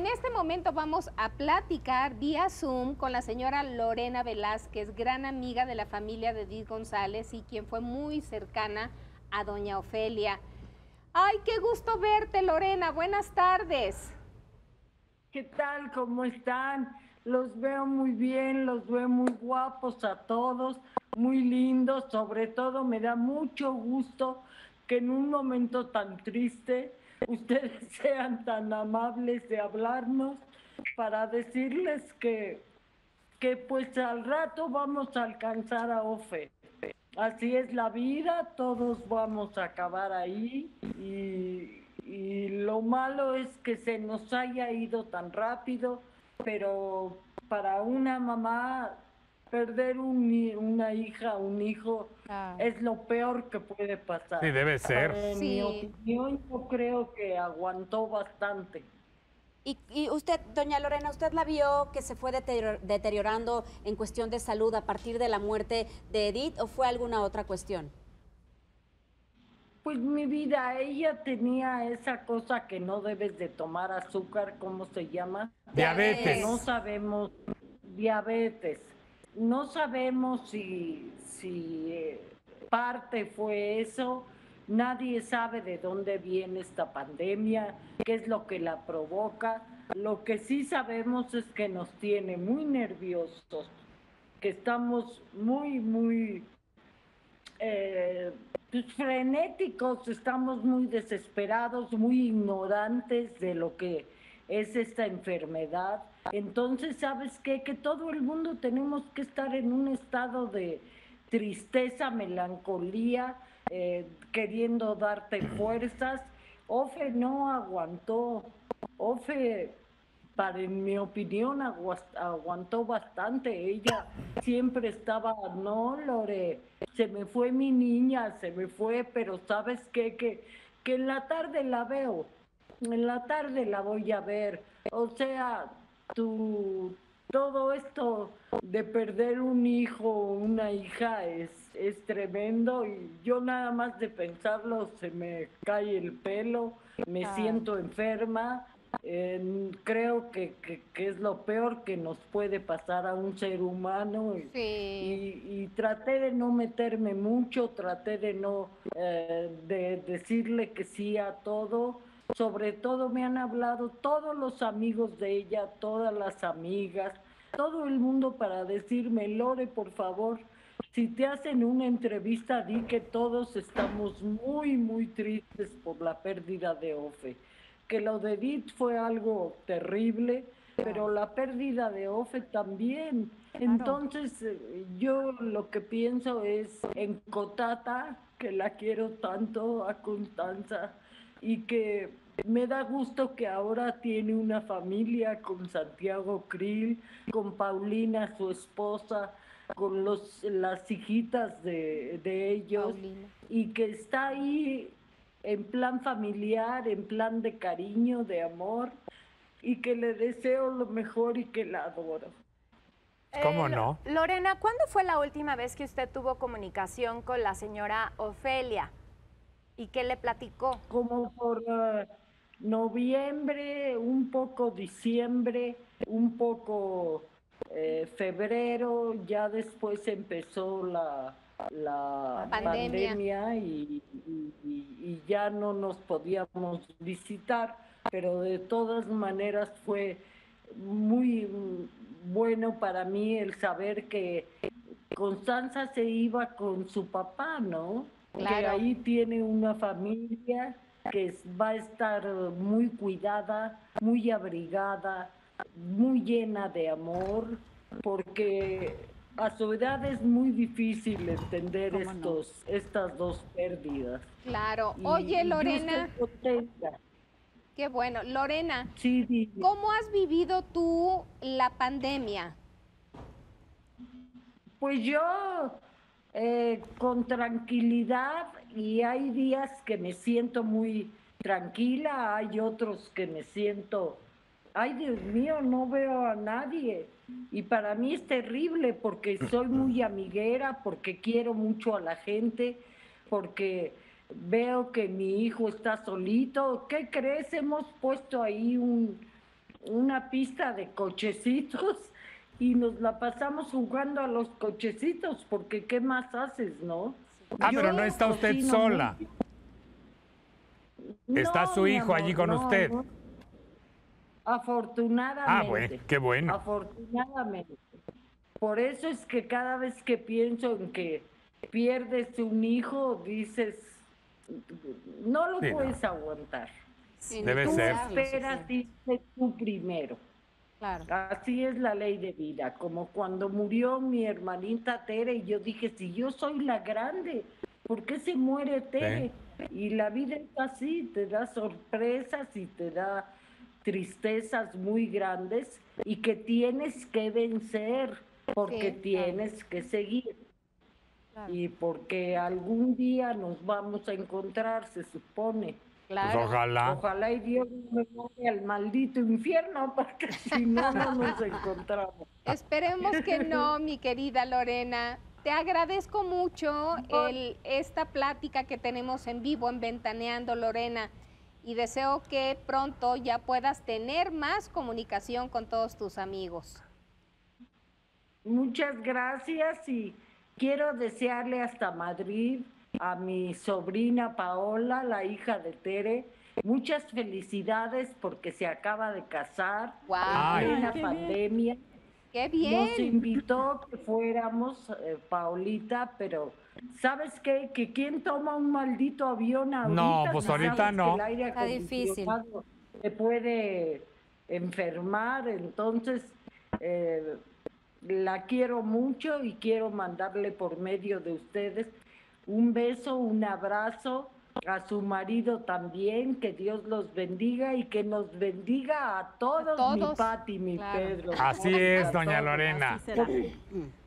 En este momento vamos a platicar vía Zoom con la señora Lorena Velázquez, gran amiga de la familia de Edith González y quien fue muy cercana a doña Ofelia. Ay, qué gusto verte, Lorena. Buenas tardes. ¿Qué tal? ¿Cómo están? Los veo muy bien, los veo muy guapos a todos, muy lindos. Sobre todo me da mucho gusto que en un momento tan triste ustedes sean tan amables de hablarnos para decirles que, que pues al rato vamos a alcanzar a Ofe. Así es la vida, todos vamos a acabar ahí y, y lo malo es que se nos haya ido tan rápido, pero para una mamá perder un, una hija, un hijo, ah. es lo peor que puede pasar. Sí, debe ser. En mi opinión, yo creo que aguantó bastante. Y, y, usted, doña Lorena, ¿usted la vio que se fue deteriorando en cuestión de salud a partir de la muerte de Edith o fue alguna otra cuestión? Pues mi vida, ella tenía esa cosa que no debes de tomar azúcar, ¿cómo se llama? Diabetes. No sabemos, diabetes no sabemos si, si eh, parte fue eso, nadie sabe de dónde viene esta pandemia, qué es lo que la provoca. Lo que sí sabemos es que nos tiene muy nerviosos, que estamos muy, muy eh, pues, frenéticos, estamos muy desesperados, muy ignorantes de lo que es esta enfermedad entonces, ¿sabes qué? Que todo el mundo tenemos que estar en un estado de tristeza, melancolía, eh, queriendo darte fuerzas. Ofe no aguantó. Ofe, para, en mi opinión, aguantó bastante. Ella siempre estaba, no, Lore, se me fue mi niña, se me fue, pero ¿sabes qué? Que, que en la tarde la veo, en la tarde la voy a ver. O sea, tu, todo esto de perder un hijo o una hija es, es tremendo y yo nada más de pensarlo se me cae el pelo, me siento enferma. creo que, es lo peor que nos puede pasar a un ser humano y, y, traté de no meterme mucho, traté de no eh, de decirle que sí a todo sobre todo me han hablado todos los amigos de ella, todas las amigas, todo el mundo para decirme, Lore, por favor, si te hacen una entrevista, di que todos estamos muy, muy tristes por la pérdida de Ofe. Que lo de Edith fue algo terrible, pero la pérdida de Ofe también. Entonces, eh, yo lo que pienso es en Cotata, que la quiero tanto, a Constanza, y que me da gusto que ahora tiene una familia con Santiago Krill, con Paulina, su esposa, con los, las hijitas de, ellos, y que está ahí en plan familiar, en plan de cariño, de amor, y que le deseo lo mejor y que la adoro. ¿Cómo eh, no? Lorena, ¿cuándo fue la última vez que usted tuvo comunicación con la señora Ofelia? ¿Y qué le platicó? Como por uh, noviembre, un poco diciembre, un poco eh, febrero, ya después empezó la, la pandemia, y, ya no nos podíamos visitar, pero de todas maneras fue muy bueno para mí el saber que Constanza se iba con su papá, ¿no? Que ahí tiene una familia que va a estar muy cuidada, muy abrigada, muy llena de amor, porque a su edad es muy difícil entender estos, estas dos pérdidas. Claro. Oye, Lorena. Qué bueno. Lorena, sí, ¿cómo has vivido tú la pandemia? Pues yo eh, con tranquilidad y hay días que me siento muy tranquila, hay otros que me siento, ay Dios mío, no veo a nadie. Y para mí es terrible porque soy muy amiguera, porque quiero mucho a la gente, porque veo que mi hijo está solito. ¿Qué crees? Hemos puesto ahí un, una pista de cochecitos y nos la pasamos jugando a los cochecitos, porque ¿qué más haces, no? Ah, Yo pero no está usted sola. Está No, su hijo allí con no, usted. no. Afortunadamente. Ah, bueno, qué bueno. Afortunadamente. Por eso es que cada vez que pienso en que pierdes un hijo, dices, no lo Sí, no. puedes aguantar. Sí, Debe Tú ser. esperas irte tú primero. Claro. Así es la ley de vida. Como cuando murió mi hermanita Tere, y yo dije, si yo soy la grande, ¿por qué se muere Tere? Y la vida es así, te da sorpresas y te da tristezas muy grandes y que tienes que vencer porque Sí, tienes que seguir. Claro. Y porque algún día nos vamos a encontrar, se supone. Pues ojalá. Ojalá y Dios me mande al maldito infierno, porque si no, no nos encontramos. Esperemos que no, mi querida Lorena. Te agradezco mucho el, esta plática que tenemos en vivo en Ventaneando, Lorena, y deseo que pronto ya puedas tener más comunicación con todos tus amigos. Muchas gracias y quiero desearle hasta Madrid a mi sobrina Paola, la hija de Tere, muchas felicidades porque se acaba de casar ¡Wow! Ay. en plena qué bien. pandemia. ¡Qué Nos bien! invitó que fuéramos, eh, Paulita, pero ¿sabes qué? Que quién toma un maldito avión ahorita. No, pues ahorita no. el aire Está difícil. Se puede enfermar, entonces eh, la quiero mucho y quiero mandarle por medio de ustedes un beso, un abrazo a su marido también, que Dios los bendiga y que nos bendiga a todos, mi todos. Pati, mi Claro. Pedro. Así es, doña. Lorena.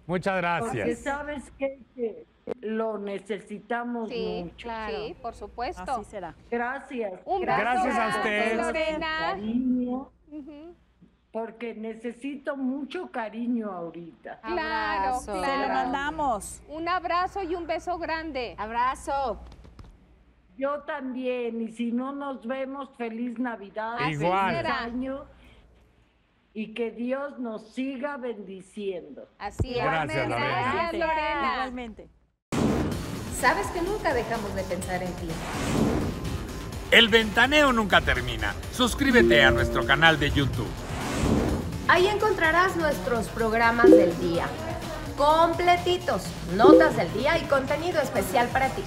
Muchas Porque gracias. sabes qué? que lo necesitamos Sí, mucho. Claro. sí, por supuesto. Así será. Gracias. Un Gracias a usted. Lorena. Cariño, porque necesito mucho cariño ahorita. Claro, claro. Mandamos. Un abrazo y un beso grande. Abrazo. Yo también, y si no nos vemos, feliz Navidad. Igual. feliz año, y que Dios nos siga bendiciendo. Así es. Gracias, Lorena. Gracias, Lorena. Igualmente. Sabes que nunca dejamos de pensar en ti. El ventaneo nunca termina. Suscríbete a nuestro canal de YouTube. Ahí encontrarás nuestros programas del día. Completitos, notas del día y contenido especial para ti.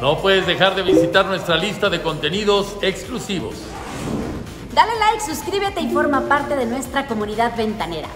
No puedes dejar de visitar nuestra lista de contenidos exclusivos. Dale like, suscríbete y forma parte de nuestra comunidad ventanera.